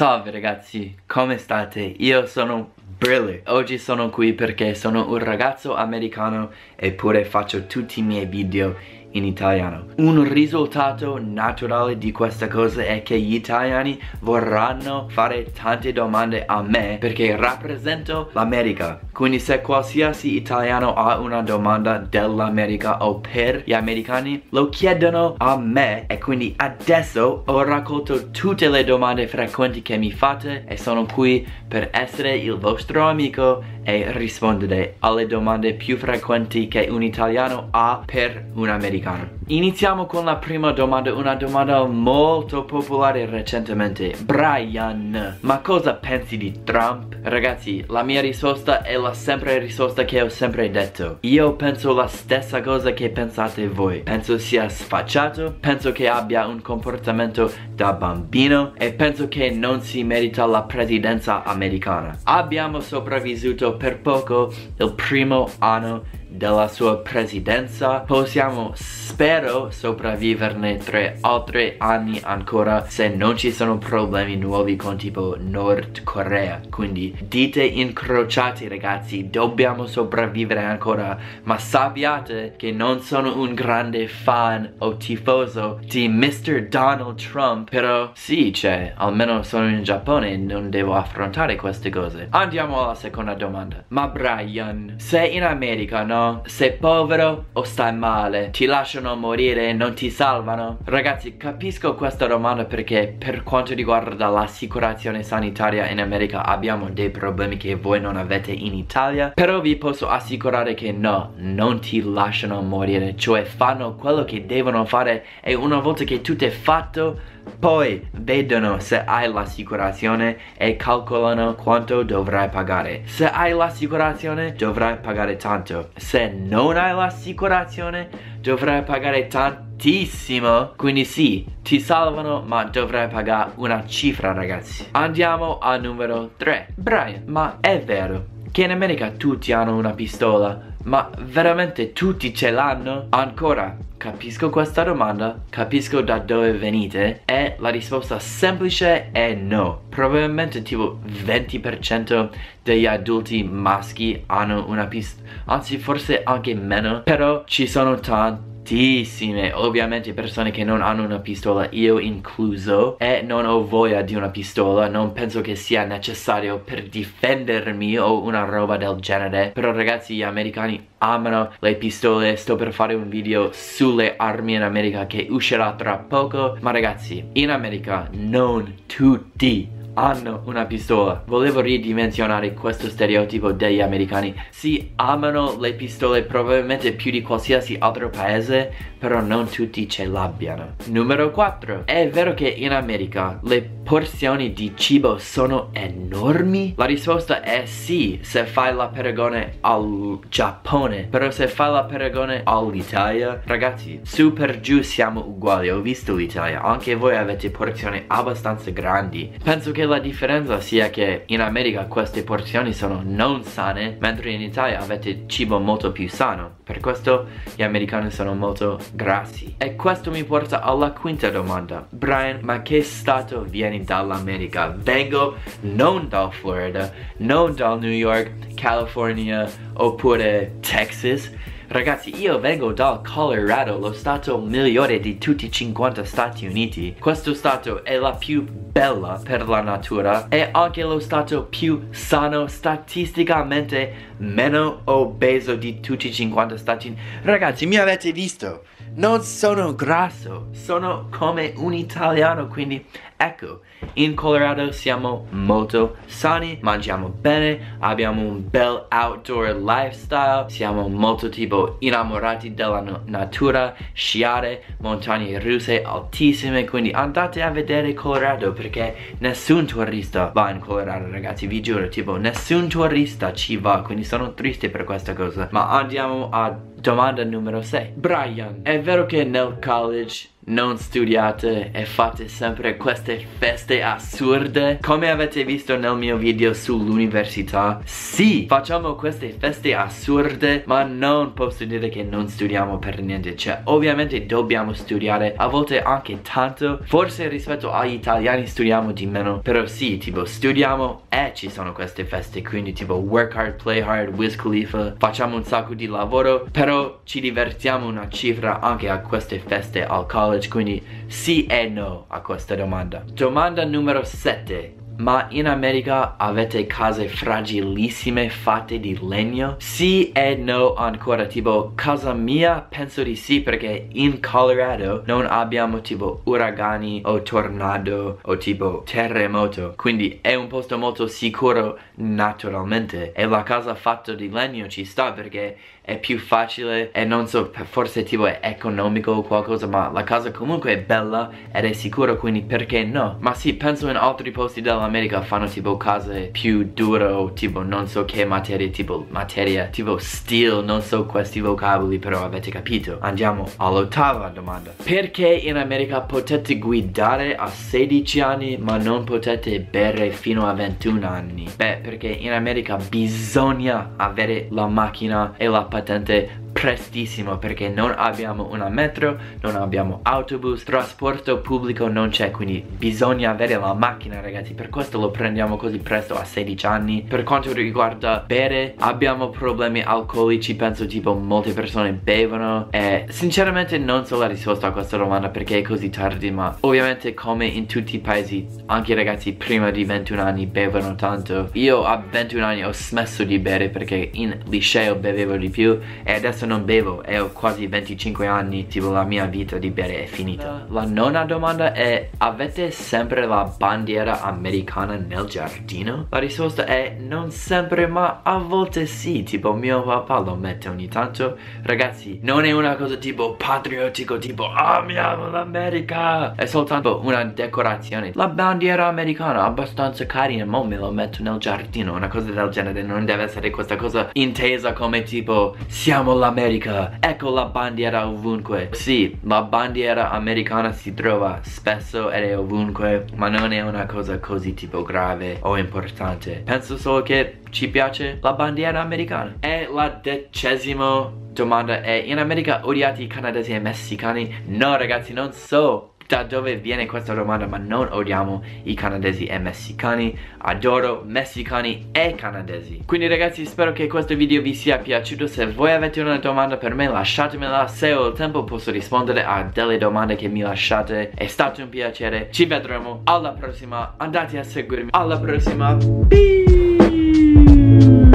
Salve ragazzi, come state? Io sono Brilli. Oggi sono qui perché sono un ragazzo americano eppure faccio tutti i miei video in italiano. Un risultato naturale di questa cosa è che gli italiani vorranno fare tante domande a me perché rappresento l'America. Quindi se qualsiasi italiano ha una domanda dell'America o per gli americani lo chiedono a me e quindi adesso ho raccolto tutte le domande frequenti che mi fate e sono qui per essere il vostro amico e rispondere alle domande più frequenti che un italiano ha per un americano. Iniziamo con la prima domanda, una domanda molto popolare recentemente. Brian, ma cosa pensi di Trump? Ragazzi, la mia risposta è la sempre risposta che ho sempre detto. Io penso la stessa cosa che pensate voi. Penso sia sfacciato, penso che abbia un comportamento da bambino e penso che non si merita la presidenza americana. Abbiamo sopravvissuto per poco il primo anno della sua presidenza possiamo spero sopravviverne tre altri anni ancora se non ci sono problemi nuovi con tipo Nord Corea quindi dite incrociate ragazzi dobbiamo sopravvivere ancora ma sappiate che non sono un grande fan o tifoso di Mr. Donald Trump però sì c'è almeno sono in Giappone e non devo affrontare queste cose andiamo alla seconda domanda ma Brian sei in America no? Sei povero o stai male? Ti lasciano morire e non ti salvano? Ragazzi, capisco questa domanda perché per quanto riguarda l'assicurazione sanitaria in America abbiamo dei problemi che voi non avete in Italia Però vi posso assicurare che no, non ti lasciano morire Cioè fanno quello che devono fare e una volta che tutto è fatto poi vedono se hai l'assicurazione e calcolano quanto dovrai pagare. Se hai l'assicurazione dovrai pagare tanto. Se non hai l'assicurazione dovrai pagare tantissimo. Quindi sì, ti salvano ma dovrai pagare una cifra ragazzi. Andiamo al numero 3. Brian, ma è vero che in America tutti hanno una pistola? Ma veramente tutti ce l'hanno? Ancora, Capisco questa domanda, capisco da dove venite e la risposta semplice è no. Probabilmente tipo 20% degli adulti maschi hanno una pistola, anzi forse anche meno, però ci sono tanti tantissime. Ovviamente persone che non hanno una pistola io incluso e non ho voglia di una pistola non penso che sia necessario per difendermi o una roba del genere. Però ragazzi gli americani amano le pistole. Sto per fare un video sulle armi in America che uscirà tra poco. Ma ragazzi in America non tutti hanno una pistola. Volevo ridimensionare questo stereotipo degli americani. Si amano le pistole probabilmente più di qualsiasi altro paese Però non tutti ce l'abbiano. Numero 4 È vero che in America le porzioni di cibo sono enormi? La risposta è sì Se fai la paragone al Giappone. Però se fai la paragone all'Italia Ragazzi, su per giù siamo uguali. Ho visto l'Italia. Anche voi avete porzioni abbastanza grandi. Penso che la differenza sia che in America queste porzioni sono non sane mentre in Italia avete cibo molto più sano. Per questo gli americani sono molto grassi. E questo mi porta alla quinta domanda. Brian ma che stato vieni dall'America? vengo non dal Florida non dal New York California oppure Texas Ragazzi, io vengo dal Colorado, lo stato migliore di tutti i 50 Stati Uniti. Questo stato è la più bella per la natura e anche lo stato più sano statisticamente meno obeso di tutti i 50 Stati Uniti. Ragazzi, mi avete visto? Non sono grasso, sono come un italiano, quindi ecco, in Colorado siamo molto sani, mangiamo bene, abbiamo un bel outdoor lifestyle, siamo molto tipo innamorati della natura, sciare, montagne russe altissime, quindi andate a vedere Colorado perché nessun turista va in Colorado ragazzi, vi giuro, tipo nessun turista ci va, quindi sono triste per questa cosa. Ma andiamo a domanda numero 6. Brian, è vero che nel college non studiate e fate sempre queste feste assurde. Come avete visto nel mio video sull'università Sì, facciamo queste feste assurde Ma non posso dire che non studiamo per niente. Cioè, ovviamente dobbiamo studiare A volte anche tanto. Forse rispetto agli italiani studiamo di meno Però sì, tipo, studiamo e ci sono queste feste Quindi tipo, work hard, play hard, Wiz Khalifa Facciamo un sacco di lavoro Però ci divertiamo una cifra anche a queste feste al college college, quindi sì e no a questa domanda. Domanda numero 7. Ma in America avete case fragilissime fatte di legno? Sì e no ancora, tipo casa mia penso di sì perché in Colorado non abbiamo tipo uragani o tornado o tipo terremoto Quindi è un posto molto sicuro naturalmente e la casa fatta di legno ci sta perché è più facile e non so forse tipo è economico o qualcosa ma la casa comunque è bella ed è sicura quindi perché no? Ma sì penso in altri posti dell'America fanno tipo case più dure o tipo non so che materia tipo materia tipo steel non so questi vocaboli però avete capito? Andiamo all'ottava domanda. Perché in America potete guidare a 16 anni ma non potete bere fino a 21 anni? Beh perché in America bisogna avere la macchina e la patente Patente prestissimo perché non abbiamo una metro, non abbiamo autobus, trasporto pubblico non c'è quindi bisogna avere la macchina ragazzi. Per questo lo prendiamo così presto a 16 anni. Per quanto riguarda bere abbiamo problemi alcolici penso tipo molte persone bevono. E sinceramente non so la risposta a questa domanda perché è così tardi ma ovviamente come in tutti i paesi anche i ragazzi prima di 21 anni bevono tanto. Io a 21 anni ho smesso di bere perché in liceo bevevo di più e adesso adesso non bevo e ho quasi 25 anni Tipo la mia vita di bere è finita. La nona domanda è Avete sempre la bandiera americana nel giardino? La risposta è non sempre ma a volte sì. Tipo mio papà lo mette ogni tanto. Ragazzi non è una cosa tipo patriottico Tipo amiamo l'America! È soltanto una decorazione. La bandiera americana abbastanza carina Ma me lo metto nel giardino. Una cosa del genere Non deve essere questa cosa intesa come tipo Siamo la America. Ecco la bandiera ovunque. Sì, la bandiera americana si trova spesso ed è ovunque Ma non è una cosa così tipo grave o importante. Penso solo che ci piace la bandiera americana. E la decesima domanda. È In America odiati i canadesi e messicani? No ragazzi, non so da dove viene questa domanda ma non odiamo i canadesi e messicani. Adoro messicani e canadesi. Quindi ragazzi spero che questo video vi sia piaciuto. Se voi avete una domanda per me lasciatemela. Se ho il tempo posso rispondere a delle domande che mi lasciate. È stato un piacere. Ci vedremo. Alla prossima. Andate a seguirmi. Alla prossima. Peace!